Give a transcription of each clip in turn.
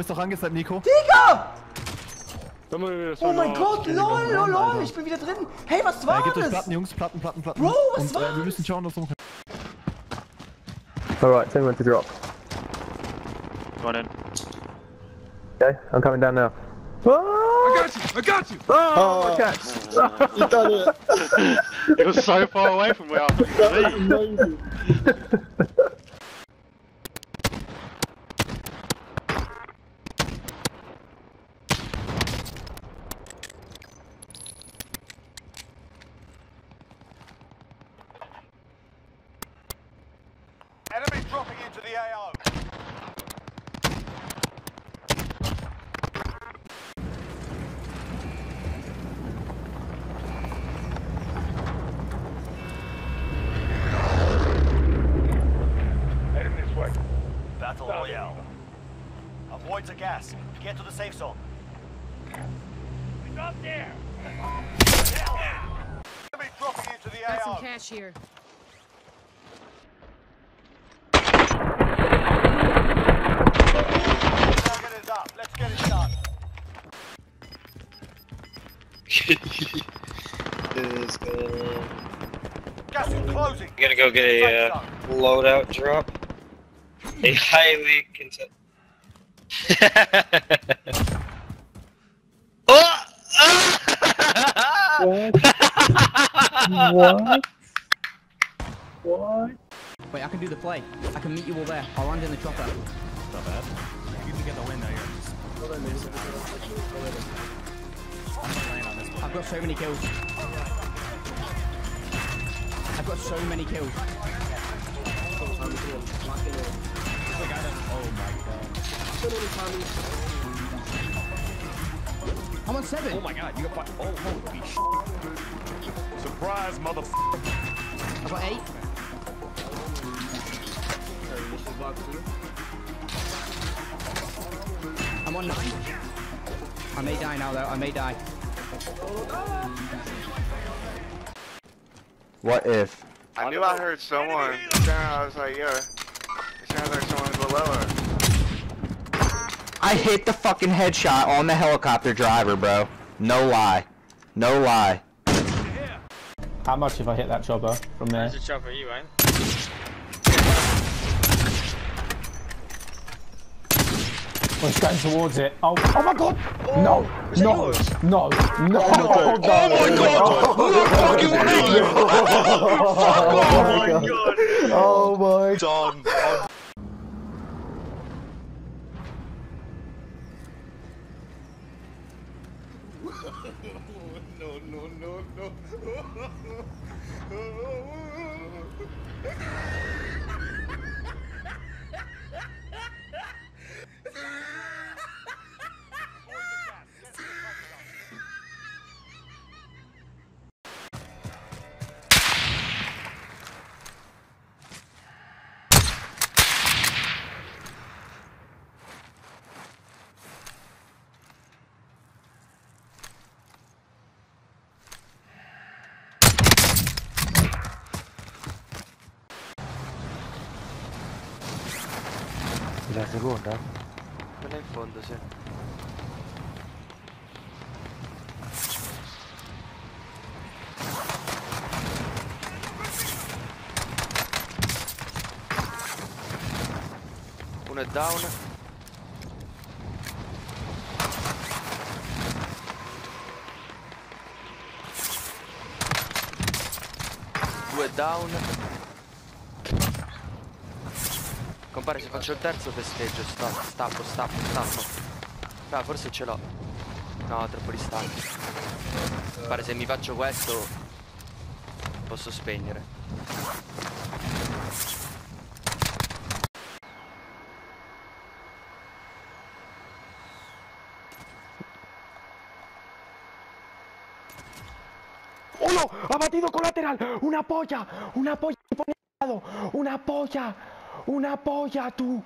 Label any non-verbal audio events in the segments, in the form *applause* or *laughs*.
bist doch angezeigt, Nico. Digga! Oh mein. Gott, lol, lol, lol, ich bin wieder drin. Hey, was war Äh, das? Platten, Jungs, Platten, Platten, Platten. Bro, was Und äh, war's? wir müssen schauen, was machen. Alright, tell me when to drop. Go in. Okay, I'm coming down now. I got you! I got you! Oh, catch! *laughs* You done it. *laughs* It was so far away from where I you would be. Amazing. Safe zone. He's up there. Enemy dropping into the Got some cash here. Target is up. Let's get it done. *laughs* is uh, Gas is closing. gonna go get a Safe uh, loadout drop. A highly contested. Oh! What? What? What? Wait, I can do the play. I can meet you all there. I'll land in the chopper. Not bad. You can get the win now, I've got so many kills. I've got so many kills. I'm on seven. Oh my god, you got five. Oh, holy shit. Surprise, motherfucker. I've got eight. I'm on nine. I may die now though. I may die. What if? I knew I heard someone. I was like, yo, it sounds like someone's below us. I hit the fucking headshot on the helicopter driver, bro. No lie. No lie. How much if I hit that chopper from there? There's a chopper, you ain't. Oh, it's going towards it. Oh, oh my god! Oh, no, no, no, no, oh, my god! Oh my god! Oh my god! La *laughs* seconda? Quella in fondo, sì. Uno è down. Due down. Compare se faccio il terzo festeggio, stappo, stappo, stappo, stappo. Ah, forse ce l'ho. No, troppo distante. Pare se mi faccio questo posso spegnere. ¡Oh no! ¡Ha batido colateral! ¡Una polla! ¡Una polla! ¡Una polla! ¡Una polla, tú!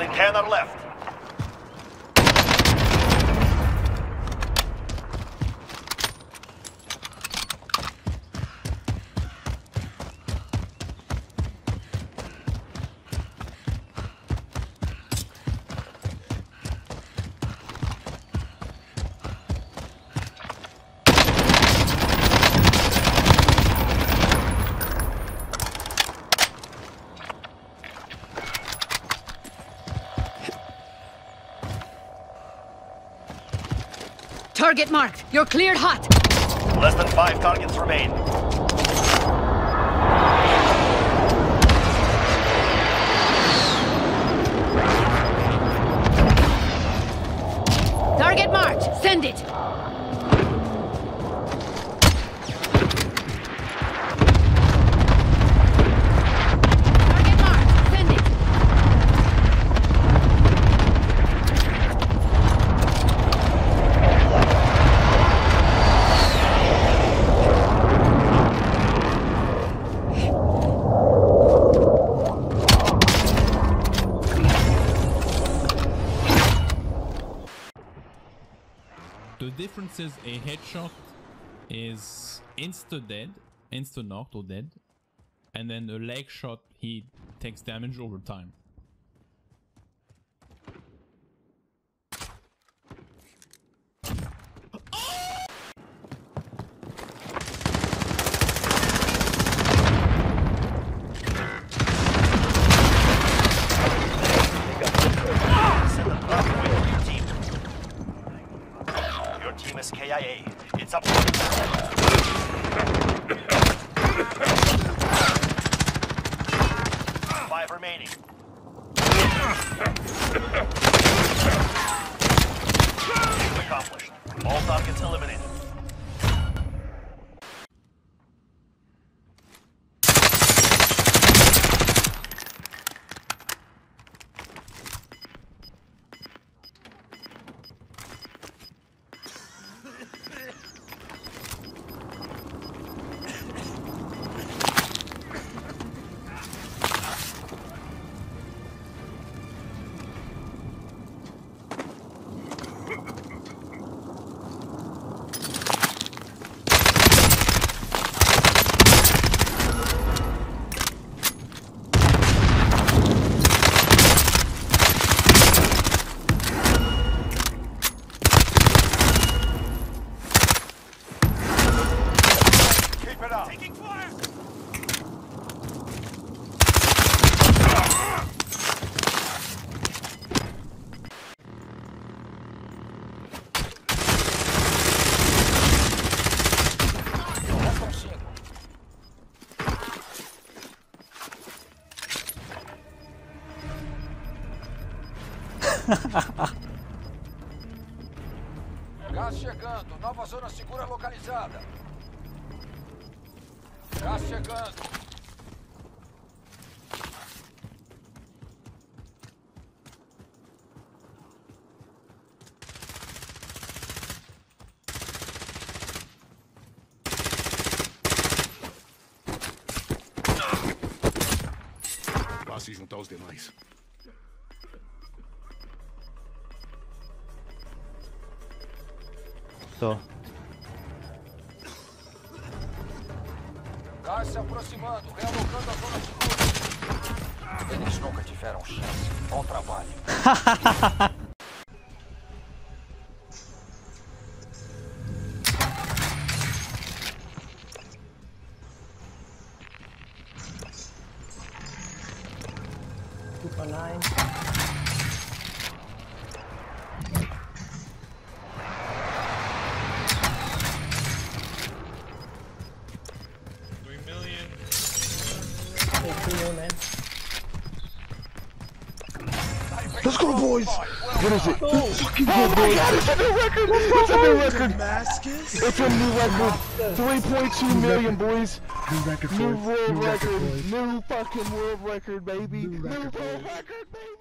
Only 10 are left. Target marked. You're cleared hot. Less than five targets remain. Target marked. Send it. Target marked. Send it. The difference is a headshot is insta dead, insta knocked or dead, and then a leg shot he takes damage over time. Send them back with your team. Your team is KIA. It's up to you. Five remaining. Accomplished. All targets eliminated. Gás chegando, nova zona segura localizada. Gás chegando. Passe e juntar os demais. Tô. Se aproximando, realocando a zona segura. Eles nunca tiveram chance. Bom trabalho. *laughs* go, boys! What is it? Let's fucking go, Oh my boys! God, it's a new record! It's a new record! It's a new record! 3.2 million, boys! New record, New world New record, record! boys. New fucking world record, baby! New world record, baby!